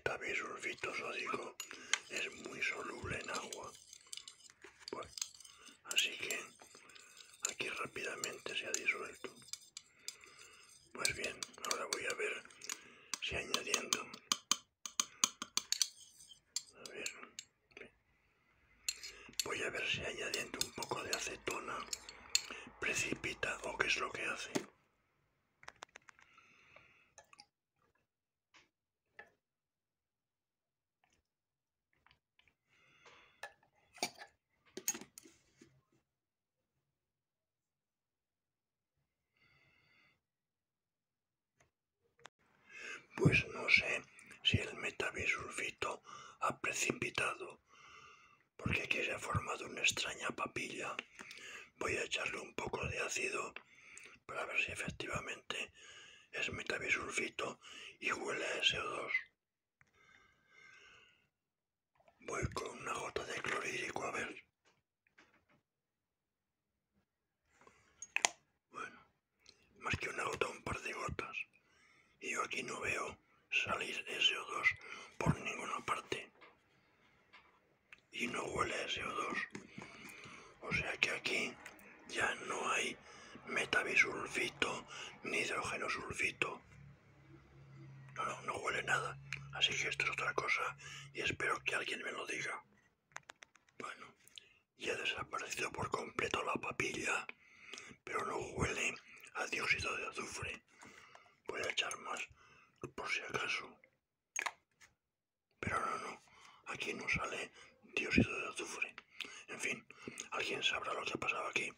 El metabisulfito sódico es muy soluble en agua. Así que aquí rápidamente se ha disuelto. Pues bien, ahora voy a ver si añadiendo. A ver. Voy a ver si añadiendo un poco de acetona precipita o qué es lo que hace. Pues no sé si el metabisulfito ha precipitado, porque aquí se ha formado una extraña papilla. Voy a echarle un poco de ácido para ver si efectivamente es metabisulfito y huele a SO2. Voy con una gota de clorhídrico a ver. Bueno, más que una gota, un par de gotas. Y no veo salir SO2 por ninguna parte. Y no huele a SO2. O sea que aquí ya no hay metabisulfito ni hidrógeno sulfito. No, no, no huele nada. Así que esto es otra cosa y espero que alguien me lo diga. Bueno, ya ha desaparecido por completo la papilla, pero no huele a dióxido de azufre. Voy a echar más por si acaso. Pero no, no, aquí no sale dióxido de azufre. En fin, alguien sabrá lo que ha pasado aquí.